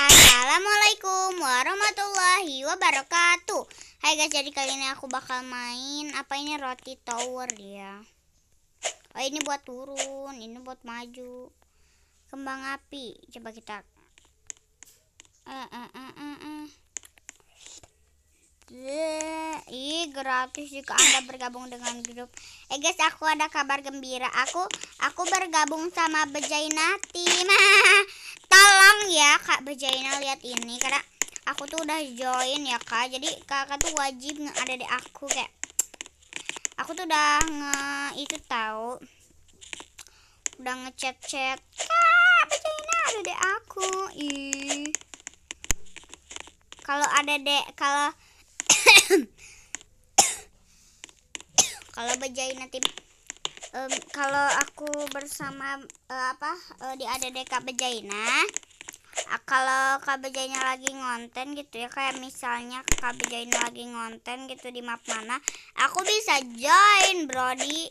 Assalamualaikum warahmatullahi wabarakatuh. Hai guys, jadi kali ini aku bakal main Apa ini roti tower ya? Oh ini buat turun, ini buat maju. Kembang api Coba kita eh, eh, eh, eh, eh. Ih gratis jika anda bergabung dengan grup. Eh guys aku ada kabar gembira. Aku aku bergabung sama Bejaina Team Tolong ya Kak Bejaina lihat ini Karena aku tuh udah join ya kak. Jadi kakak tuh wajib ada di aku kayak Aku tuh udah nge itu tahu Udah ngechat-chat Kak Bejaina ada di aku. Ih. Kalau ada dek Kalau kalau Bejaina nanti um, kalau aku bersama uh, apa uh, di ADD Kak Bejaina kalau Kak Bejaina lagi ngonten gitu ya kayak misalnya Kak Bejaina lagi ngonten gitu di map mana aku bisa join Brody.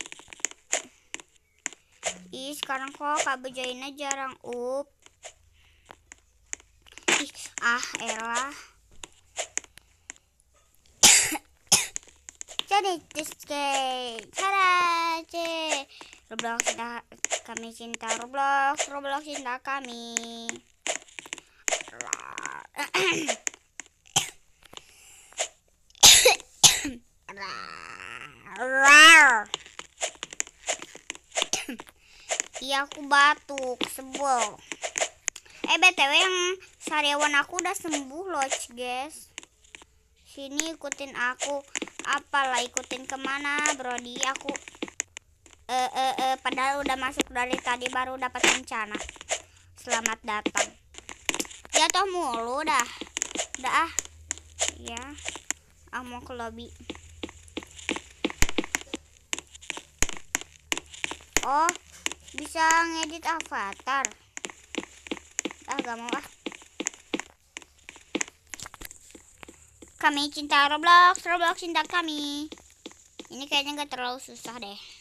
Ih sekarang kok Kak Bejaina jarang up. Ih ah elah jadi cheesecake cara c Roblox cinta kami cinta Roblox Roblox cinta kami Iya aku batuk sebel. Eh btw yang sariawan aku udah sembuh loh guys. Sini ikutin aku. Apalah ikutin ke mana Brody? Aku eh eh eh padahal udah masuk dari tadi baru dapat rencana. Selamat datang jatuh mulu dah. Dah ah. Ya ah mau ke lobby oh bisa ngedit avatar. Ah gak mau ah. Kami cinta Roblox, Roblox cinta kami. Ini kayaknya gak terlalu susah deh.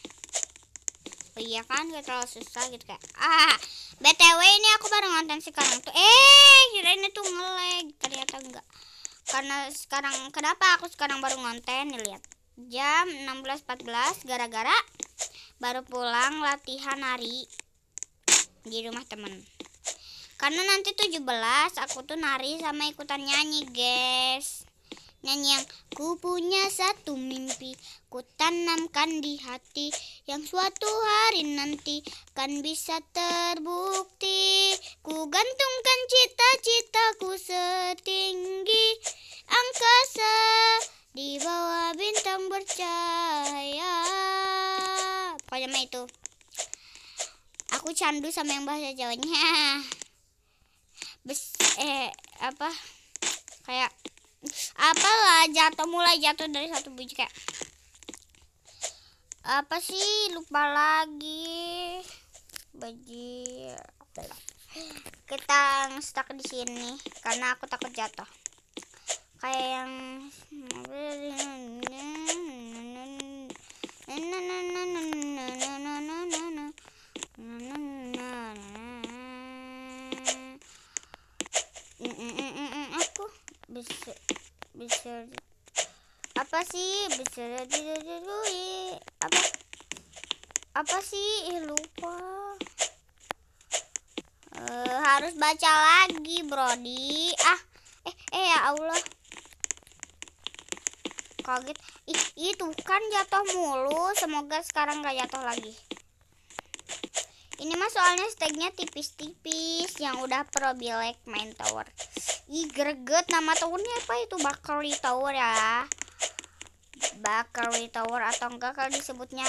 Iya kan, gak terlalu susah gitu kayak. Ah, btw ini aku baru nonton sekarang tuh. Eh, kira ini tuh ngelag. Ternyata enggak. Karena sekarang, kenapa aku sekarang baru ngonten? Nih lihat. Jam 16.14 gara-gara baru pulang latihan nari di rumah temen karena nanti 17 aku tuh nari sama ikutan nyanyi guys Nyanyi yang ku punya satu mimpi Ku tanamkan di hati. Yang suatu hari nanti Kan bisa terbukti. Ku gantungkan cita-citaku setinggi Angkasa Di bawah bintang bercahaya. Pokoknya itu. Aku candu sama yang bahasa Jawanya. Bes, eh, apa? Kayak apalah jatuh mulai jatuh dari satu biji kayak apa sih? Lupa lagi. Bajir kita stuck di sini karena aku takut jatuh. Kayak yang aku bisa bisa apa sih? Bisa dulu apa? Apa sih? Eh, lupa. Uh, harus baca lagi Brody. Ah eh eh ya Allah. Kaget. Ih itu kan jatuh mulu. Semoga sekarang gak jatuh lagi. Ini mah soalnya stegnya tipis-tipis. Yang udah pro bilek main tower. Ih greget. Nama towernya apa itu? Bakery Tower ya Bakery Tower atau enggak kalau disebutnya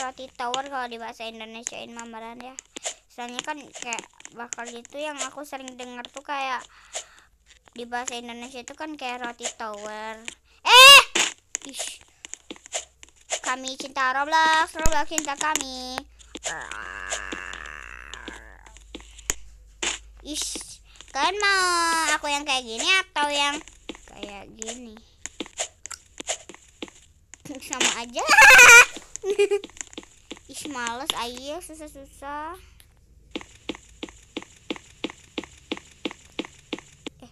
roti tower kalau di bahasa Indonesia ini mamaran ya. Soalnya kan kayak Bakery itu yang aku sering dengar tuh kayak di bahasa Indonesia itu kan kayak roti tower. Eh! Ish. kami cinta Roblox Roblox cinta kami. Ish. Kalian mau aku yang kayak gini atau yang kayak gini? sama aja Ih males ayo susah-susah eh,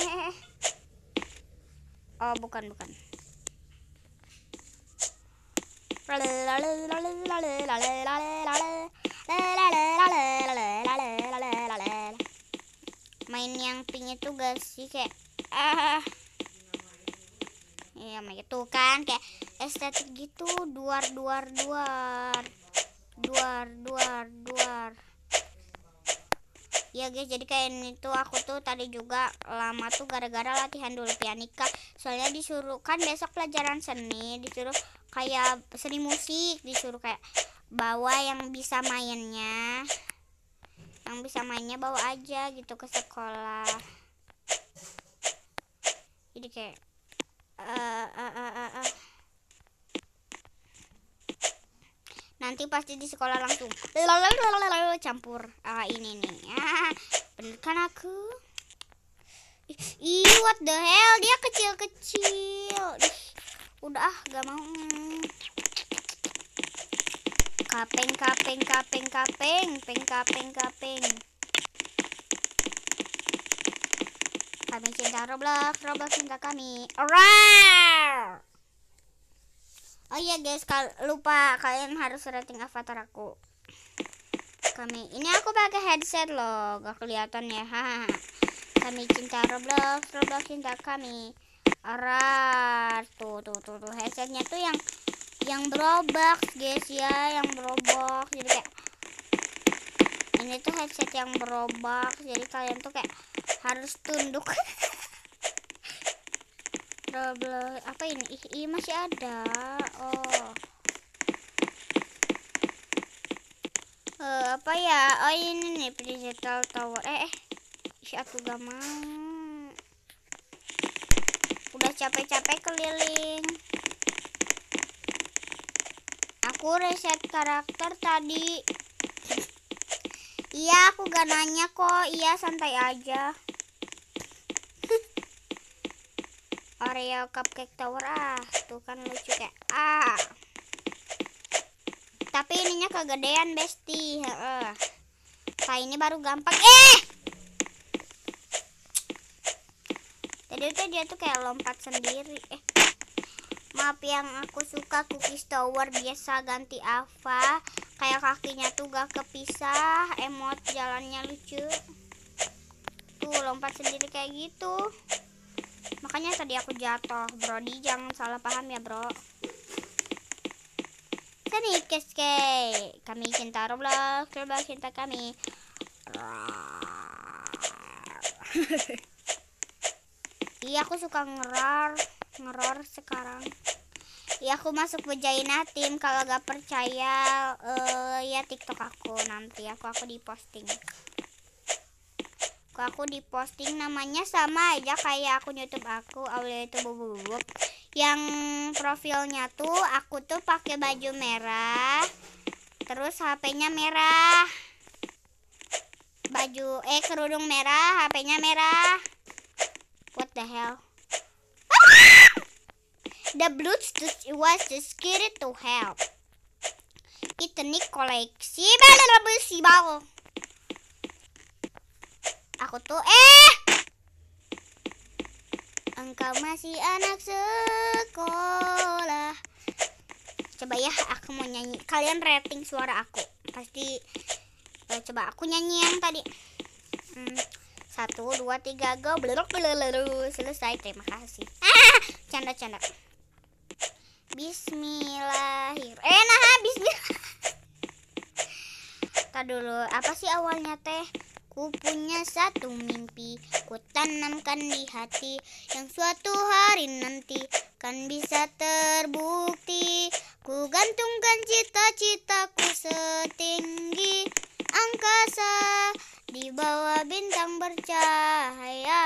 eh. Eh, eh, Oh bukan bukan Main yang pink itu gak sih kayak ah iya gitu kan kayak estetik gitu duar duar duar. Duar duar duar. Ya guys jadi kayak ini tuh aku tuh tadi juga lama tuh gara-gara latihan dulu pianika. Soalnya disuruh kan besok pelajaran seni disuruh kayak seni musik disuruh kayak bawa yang bisa mainnya yang bisa mainnya bawa aja gitu ke sekolah. Jadi kayak nanti pasti di sekolah langsung campur. Ah ini nih ah bener kan aku. Ih what the hell? Dia kecil kecil udah ah gak mau. Kapeng kapeng kapeng kapeng. Peng kapeng kapeng kami cinta Roblox Roblox cinta kami. Alright oh iya guys kal lupa kalian harus rating avatar aku. Kami ini aku pakai headset loh gak kelihatan ya hahaha kami cinta Roblox Roblox cinta kami. Arat tuh tuh tuh tuh headsetnya tuh yang yang berobak guys ya yang berobak jadi kayak ini tuh headset yang berobak jadi kalian tuh kayak harus tunduk. Roblox apa ini? Ih, ih masih ada. Oh. Uh, apa ya? Oh ini nih digital tower. Eh eh. Aku gak mau. Udah capek-capek keliling. Aku reset karakter tadi. Iya aku gak nanya kok. Iya santai aja Oreo cupcake tower ah tuh kan lucu kayak ah. Tapi ininya kegedean besti uh. nah ini baru gampang eh! Tadi tuh dia tuh kayak lompat sendiri eh. Maaf yang aku suka cookies tower biasa ganti Ava. Kayak kakinya tuh gak kepisah emot jalannya lucu. Tuh lompat sendiri kayak gitu makanya tadi aku jatuh Brody jangan salah paham ya bro. Kami keske kami cinta Roblox Roblox cinta kami. Iya aku suka ngerar ngeror sekarang. Ya aku masuk bejaina tim kalau gak percaya uh, ya tiktok aku nanti. Aku aku di posting aku di posting namanya sama aja kayak akun YouTube aku Aulia itu bubuk yang profilnya tuh aku tuh pakai baju merah terus HP-nya merah baju eh kerudung merah HP-nya merah what the hell the Bluetooth was just scared to help itu nih koleksi bau aku tuh eh! Engkau masih anak sekolah. Coba ya aku mau nyanyi. Kalian rating suara aku. Pasti uh, coba aku nyanyi yang tadi. Hmm, satu dua tiga go. Belok selesai terima kasih. Ah canda canda. Bismillahir eh nah Bismillah. Dulu apa sih awalnya teh Ku punya satu mimpi, ku tanamkan di hati. Yang suatu hari nanti kan bisa terbukti. Ku gantungkan cita-citaku setinggi angkasa Di bawah bintang bercahaya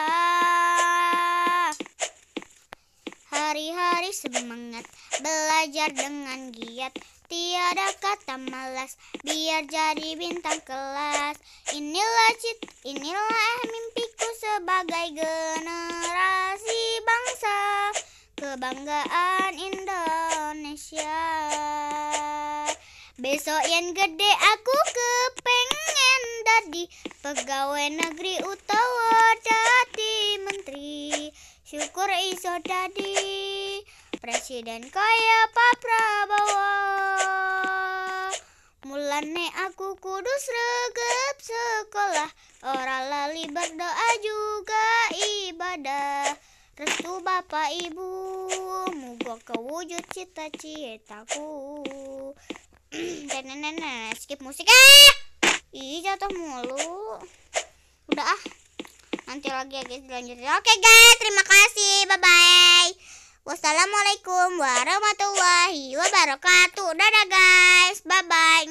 Hari-hari semangat belajar dengan giat Tiada kata malas biar jadi bintang kelas. Inilah cit, inilah mimpiku sebagai generasi bangsa kebanggaan Indonesia. Besok yang gede aku kepengen jadi pegawai negeri utawa jadi menteri. Syukur iso dadi Presiden kaya Pak Prabowo Mulane aku kudus regep sekolah. Ora lali berdoa juga ibadah. Restu Bapak Ibu Muga kewujud cita-citaku. Nenek skip musik ah Ih jatuh mulu. Udah ah. Nanti lagi ya guys lanjutin oke guys terima kasih. Bye bye wassalamualaikum warahmatullahi wabarakatuh. Dadah guys. Bye bye